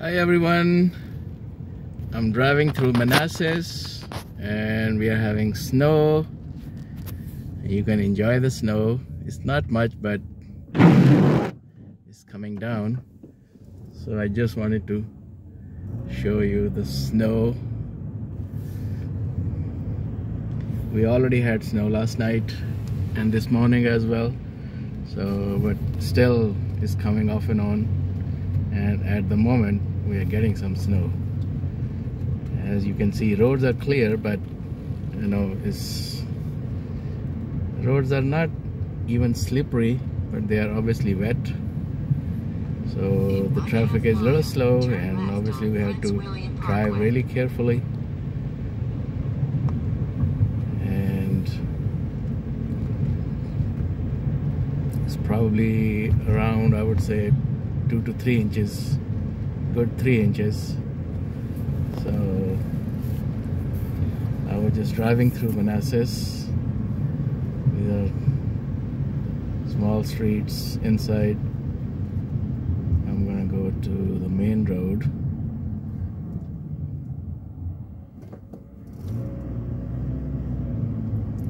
Hi everyone, I'm driving through Manassas and we are having snow. You can enjoy the snow. It's not much but it's coming down. So I just wanted to show you the snow. We already had snow last night and this morning as well. So but still it's coming off and on and at the moment we are getting some snow. As you can see roads are clear but you know it's roads are not even slippery but they are obviously wet. So the traffic is a little slow and obviously we have to drive really carefully. And it's probably around I would say two to three inches good three inches. So I was just driving through Manassas. These are small streets inside. I'm gonna go to the main road.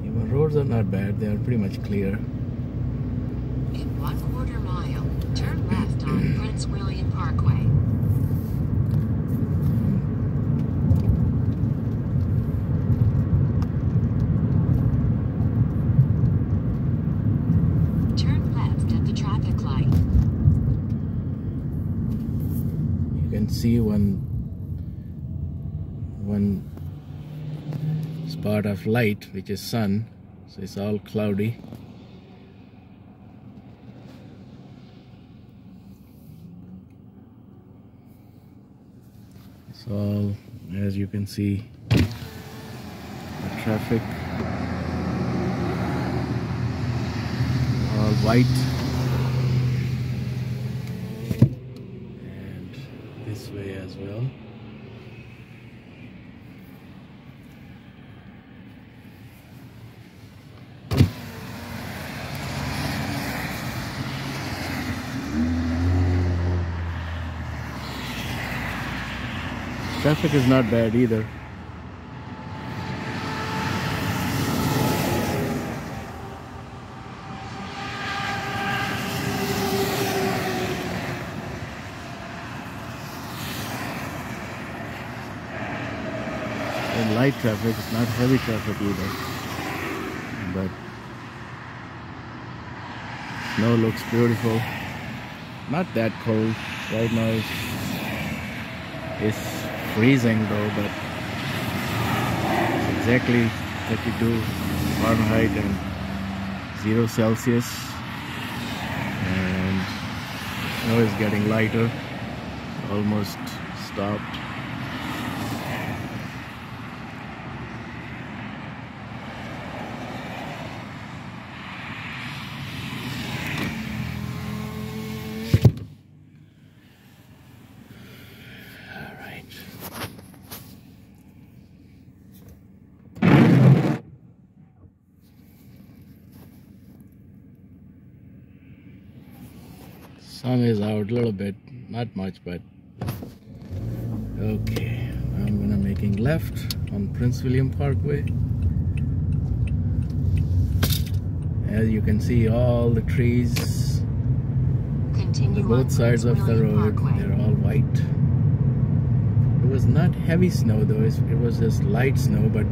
Even roads are not bad. They are pretty much clear. In one quarter mile, turn left on Prince William Parkway. Turn left at the traffic light. you can see one one spot of light which is sun. So it's all cloudy. So as you can see the traffic. All white and this way as well. Traffic is not bad either. and light traffic. It's not heavy traffic either. But snow looks beautiful. Not that cold. Right now it's, freezing though, but it's exactly 32 Fahrenheit and 0 Celsius. And now it's getting lighter. Almost stopped. All right. Sun is out a little bit, not much, but okay. I'm gonna making left on Prince William Parkway. As you can see, all the trees Continue on both sides Prince of the road Parkway. they're all white it was not heavy snow though it was just light snow but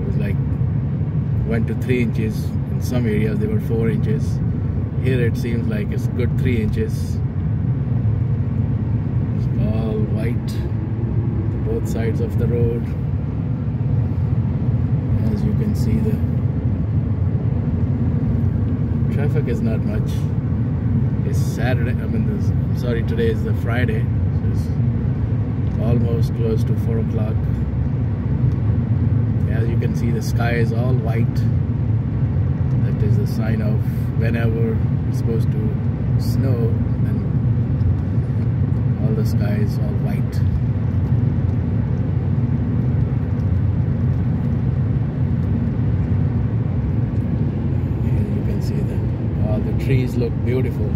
it was like one to three inches in some areas they were four inches here it seems like it's good three inches it's all white both sides of the road as you can see the traffic is not much it's Saturday. I mean, this, I'm sorry, today is the Friday. So it's almost close to four o'clock. As you can see, the sky is all white. That is the sign of whenever it's supposed to snow, then all the sky is all white. And you can see the all the trees look beautiful.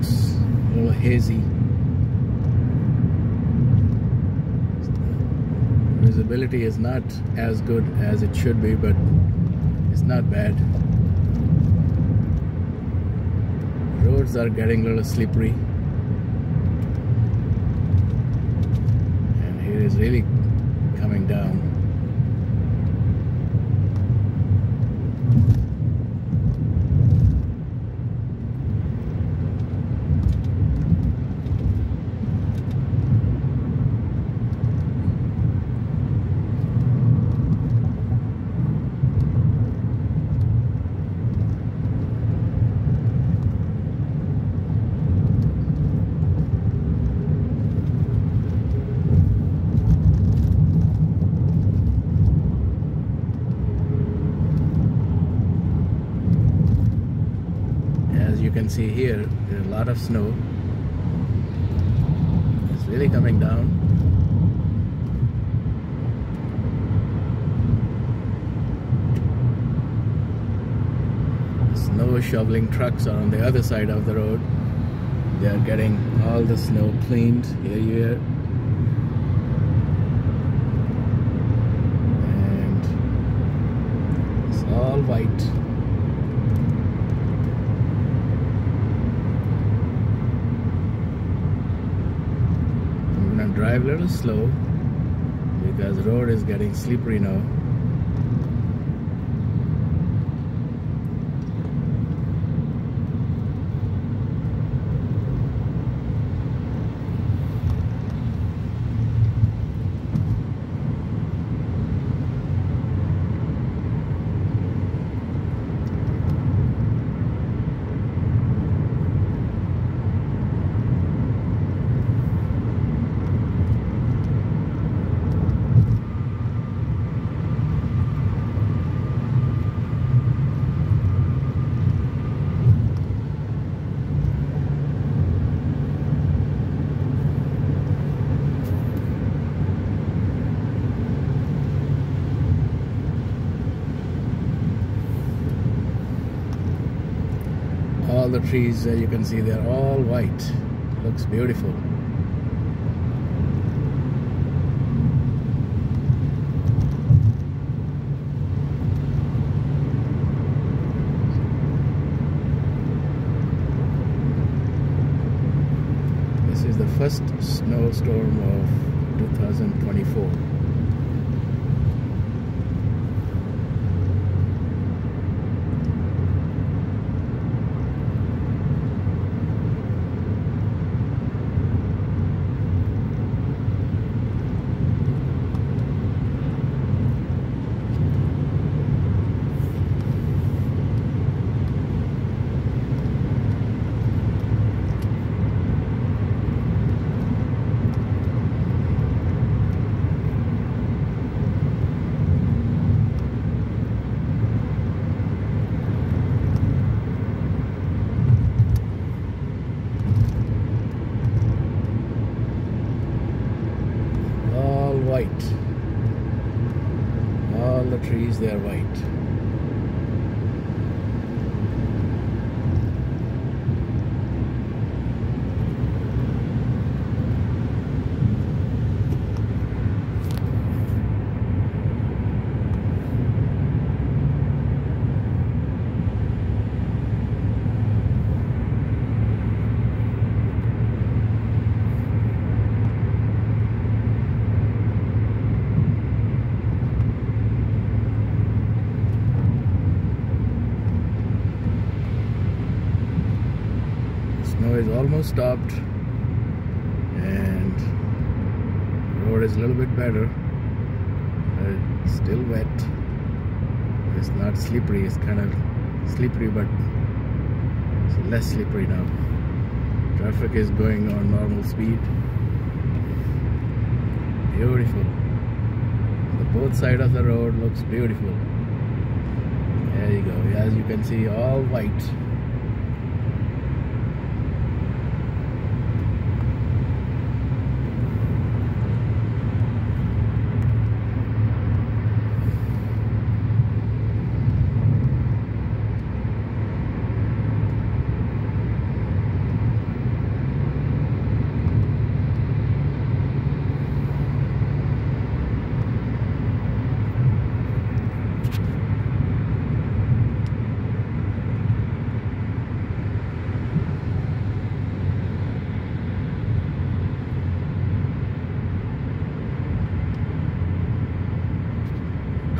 Looks a little hazy. Visibility is not as good as it should be, but it's not bad. Roads are getting a little slippery. And it is really coming down. you can see here, there's a lot of snow. It's really coming down. Snow shoveling trucks are on the other side of the road. They are getting all the snow cleaned here, here. And it's all white. Drive a little slow because road is getting slippery now. all the trees uh, you can see they're all white. Looks beautiful. This is the first snowstorm of 2024 white. All the trees, stopped. And road is a little bit better it's still wet. It's not slippery it's kind of slippery but it's less slippery now. Traffic is going on normal speed. Beautiful. The both side of the road looks beautiful. There you go. As you can see all white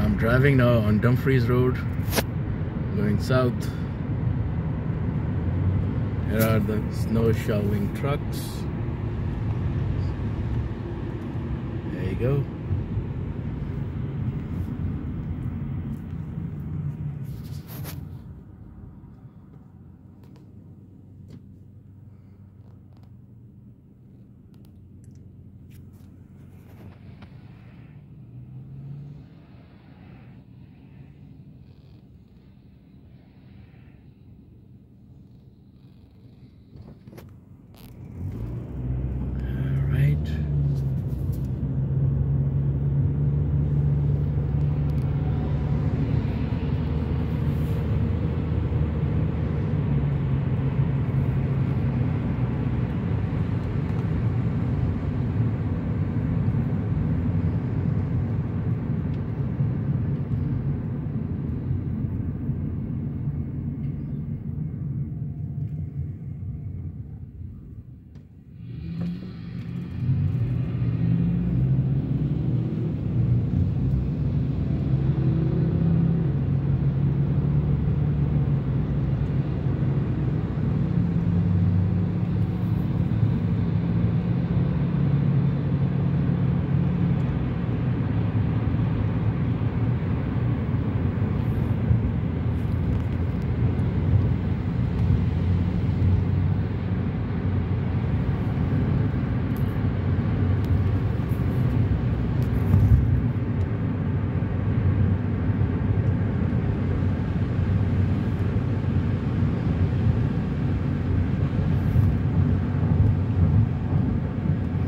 I'm driving now on Dumfries Road, going south. Here are the snow shoveling trucks. There you go. All right.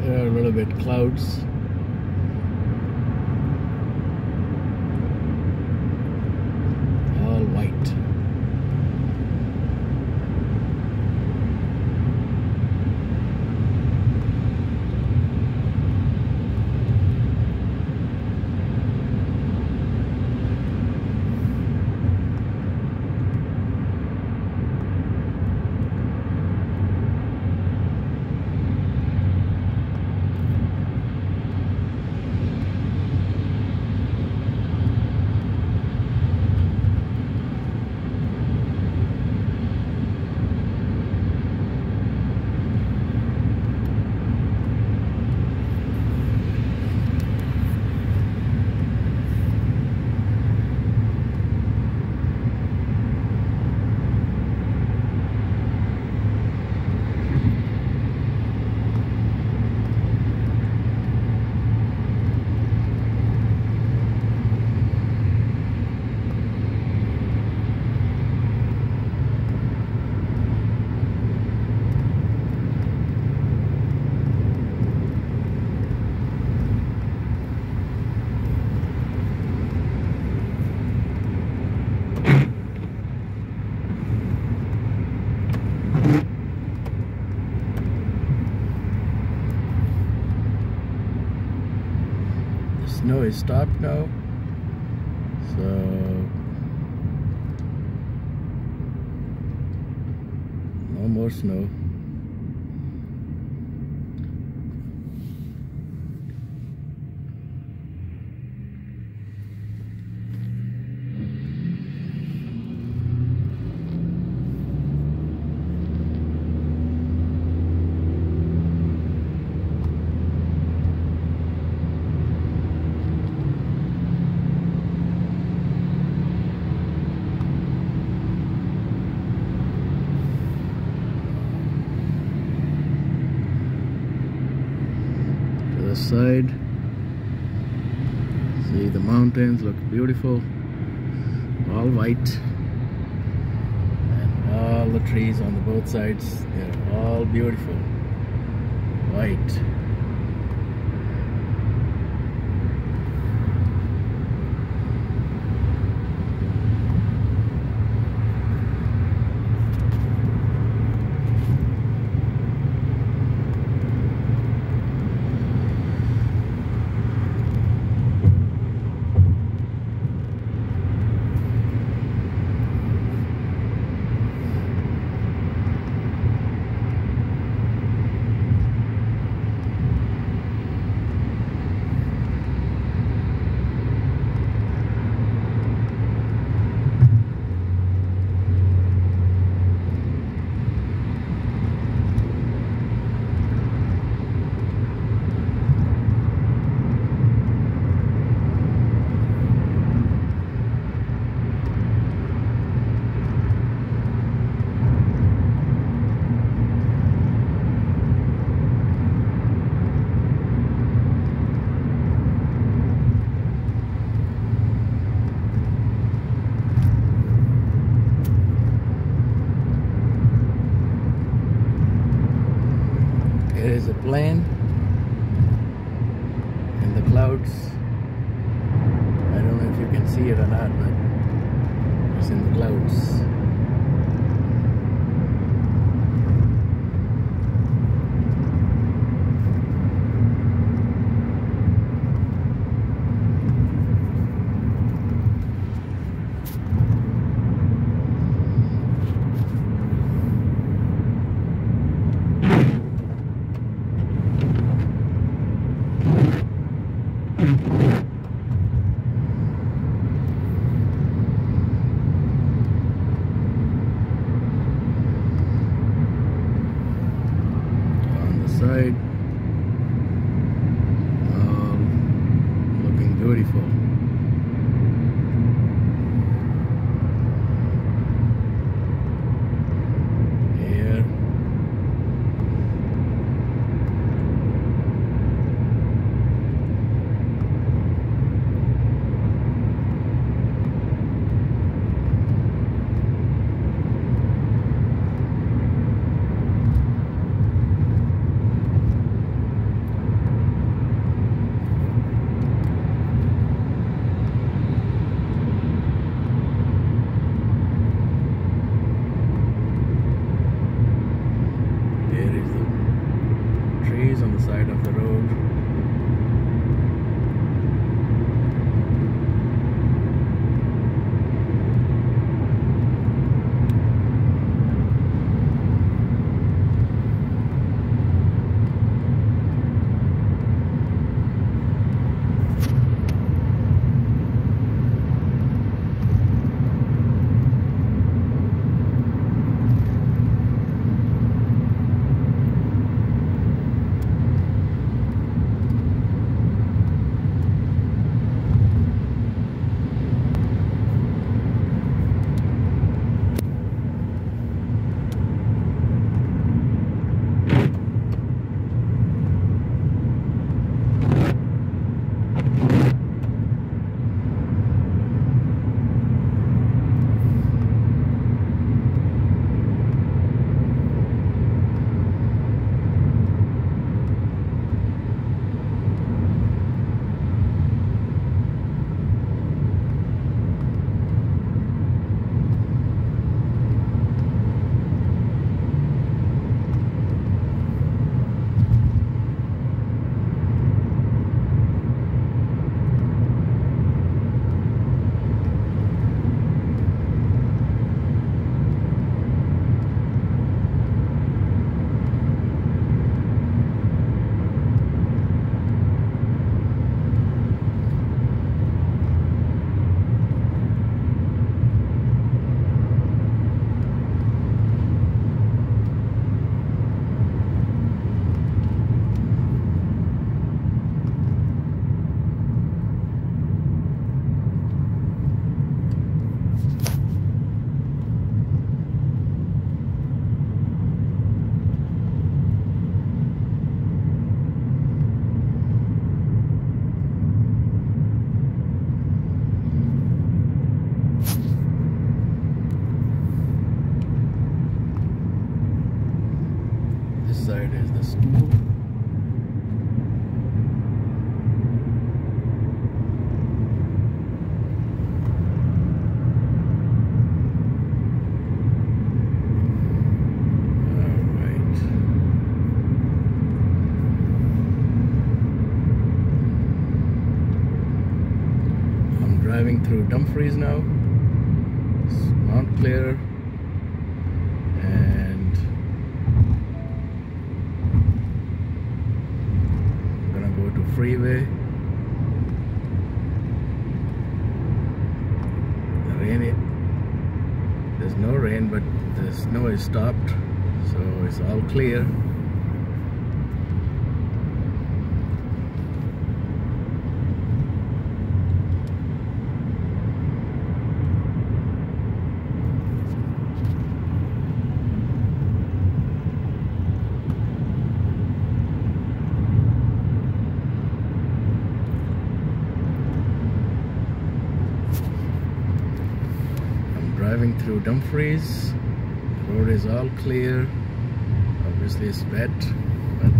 There are a little bit clouds. All white. Stopped now. So no more snow. To the side. See the mountains look beautiful. All white. And all the trees on the both sides, they're all beautiful. White. through Dumfries now. It's Mount Clear and I'm gonna go to freeway. Rainy. There's no rain but the snow is stopped so it's all clear. through Dumfries. The road is all clear. Obviously it's wet, but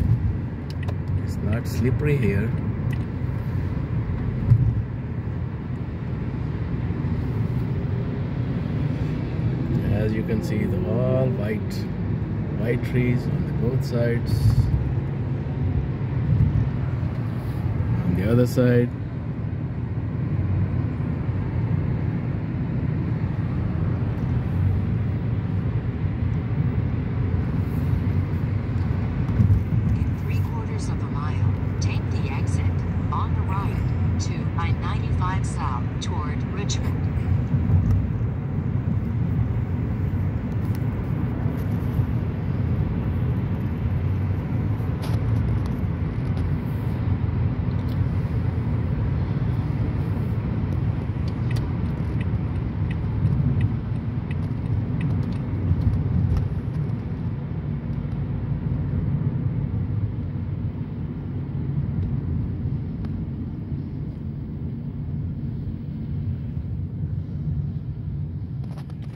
it's not slippery here. As you can see, the all white, white trees on the both sides. On the other side,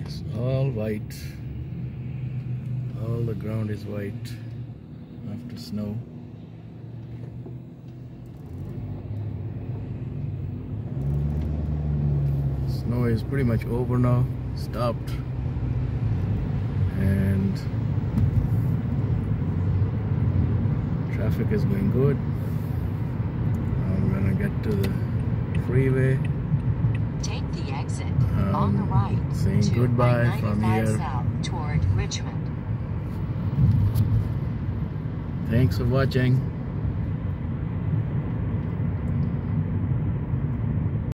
It's all white. All the ground is white after snow. Snow is pretty much over now, stopped. And traffic is going good. I'm gonna get to the freeway. On the right saying goodbye from here. Toward Richmond. Thanks for watching.